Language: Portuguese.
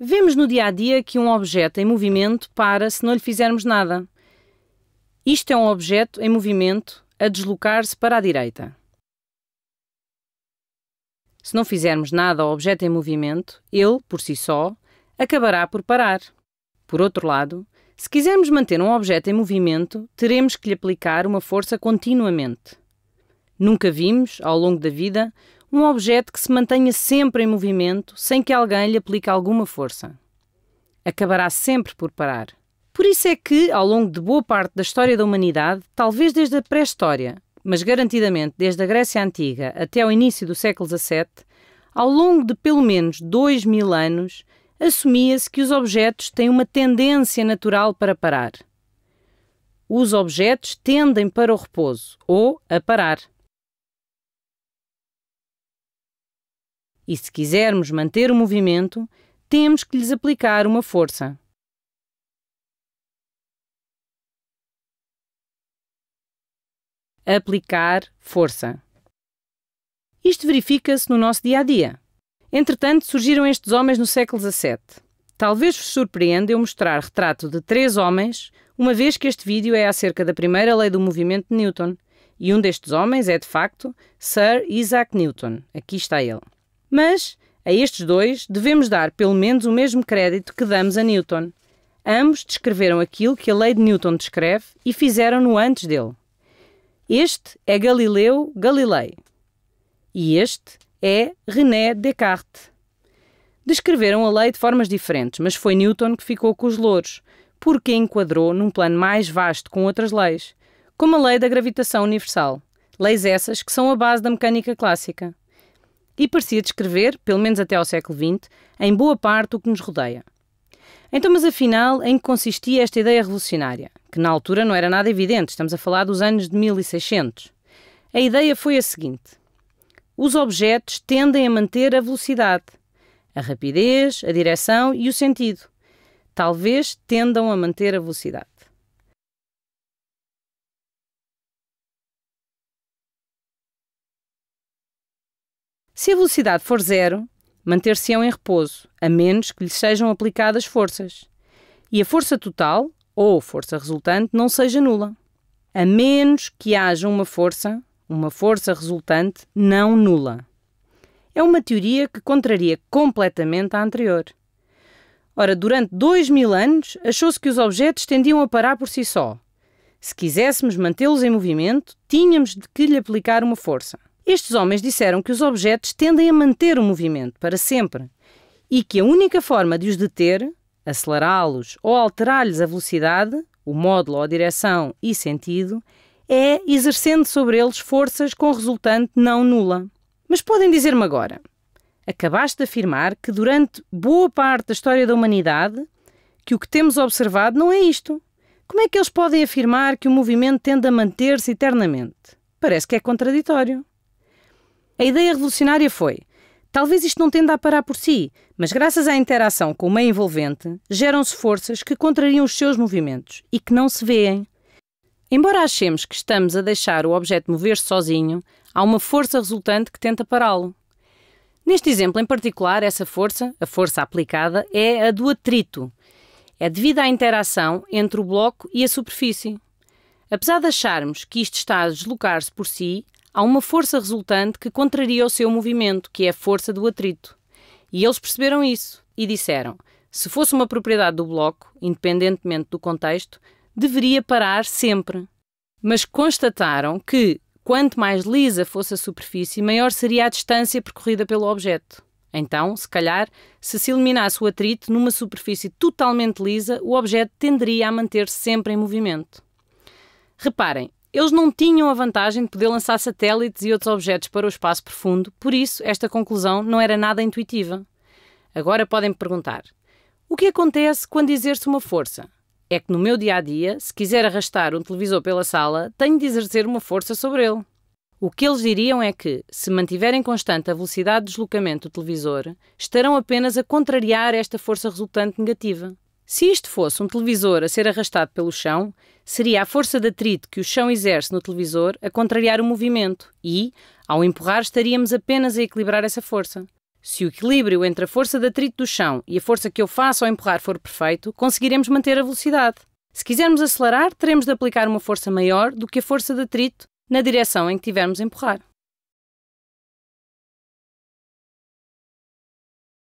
Vemos no dia a dia que um objeto em movimento para se não lhe fizermos nada. Isto é um objeto em movimento a deslocar-se para a direita. Se não fizermos nada ao objeto em movimento, ele, por si só, acabará por parar. Por outro lado, se quisermos manter um objeto em movimento, teremos que lhe aplicar uma força continuamente. Nunca vimos, ao longo da vida, um objeto que se mantenha sempre em movimento sem que alguém lhe aplique alguma força. Acabará sempre por parar. Por isso é que, ao longo de boa parte da história da humanidade, talvez desde a pré-história, mas garantidamente desde a Grécia Antiga até ao início do século XVII, ao longo de pelo menos dois mil anos, assumia-se que os objetos têm uma tendência natural para parar. Os objetos tendem para o repouso ou a parar. E se quisermos manter o movimento, temos que lhes aplicar uma força. Aplicar força. Isto verifica-se no nosso dia a dia. Entretanto, surgiram estes homens no século XVII. Talvez vos surpreenda eu mostrar retrato de três homens, uma vez que este vídeo é acerca da primeira lei do movimento de Newton. E um destes homens é, de facto, Sir Isaac Newton. Aqui está ele. Mas, a estes dois, devemos dar pelo menos o mesmo crédito que damos a Newton. Ambos descreveram aquilo que a lei de Newton descreve e fizeram-no antes dele. Este é Galileu Galilei. E este é René Descartes. Descreveram a lei de formas diferentes, mas foi Newton que ficou com os louros, porque a enquadrou num plano mais vasto com outras leis, como a lei da gravitação universal, leis essas que são a base da mecânica clássica. E parecia descrever, pelo menos até ao século XX, em boa parte o que nos rodeia. Então, mas afinal, em que consistia esta ideia revolucionária? Que na altura não era nada evidente, estamos a falar dos anos de 1600. A ideia foi a seguinte: os objetos tendem a manter a velocidade, a rapidez, a direção e o sentido. Talvez tendam a manter a velocidade. Se a velocidade for zero, manter-se-ão em repouso, a menos que lhes sejam aplicadas forças. E a força total, ou força resultante, não seja nula. A menos que haja uma força uma força resultante não nula. É uma teoria que contraria completamente a anterior. Ora, durante dois mil anos, achou-se que os objetos tendiam a parar por si só. Se quiséssemos mantê-los em movimento, tínhamos de que lhe aplicar uma força. Estes homens disseram que os objetos tendem a manter o movimento para sempre e que a única forma de os deter, acelerá-los ou alterar-lhes a velocidade, o módulo ou a direção e sentido, é exercendo sobre eles forças com resultante não nula. Mas podem dizer-me agora: acabaste de afirmar que durante boa parte da história da humanidade que o que temos observado não é isto. Como é que eles podem afirmar que o movimento tende a manter-se eternamente? Parece que é contraditório. A ideia revolucionária foi: talvez isto não tenda a parar por si, mas graças à interação com o meio envolvente, geram-se forças que contrariam os seus movimentos e que não se veem. Embora achemos que estamos a deixar o objeto mover-se sozinho, há uma força resultante que tenta pará-lo. Neste exemplo em particular, essa força, a força aplicada, é a do atrito. É devido à interação entre o bloco e a superfície. Apesar de acharmos que isto está a deslocar-se por si, há uma força resultante que contraria o seu movimento, que é a força do atrito. E eles perceberam isso e disseram: se fosse uma propriedade do bloco, independentemente do contexto, deveria parar sempre. Mas constataram que, quanto mais lisa fosse a superfície, maior seria a distância percorrida pelo objeto. Então, se calhar, se se eliminasse o atrito numa superfície totalmente lisa, o objeto tenderia a manter-se sempre em movimento. Reparem, eles não tinham a vantagem de poder lançar satélites e outros objetos para o espaço profundo, por isso esta conclusão não era nada intuitiva. Agora podem me perguntar: o que acontece quando exerce uma força? é que no meu dia a dia, se quiser arrastar um televisor pela sala, tenho de exercer uma força sobre ele. O que eles diriam é que, se mantiverem constante a velocidade de deslocamento do televisor, estarão apenas a contrariar esta força resultante negativa. Se isto fosse um televisor a ser arrastado pelo chão, seria a força de atrito que o chão exerce no televisor a contrariar o movimento e, ao empurrar, estaríamos apenas a equilibrar essa força. Se o equilíbrio entre a força de atrito do chão e a força que eu faço ao empurrar for perfeito, conseguiremos manter a velocidade. Se quisermos acelerar, teremos de aplicar uma força maior do que a força de atrito na direção em que tivermos a empurrar.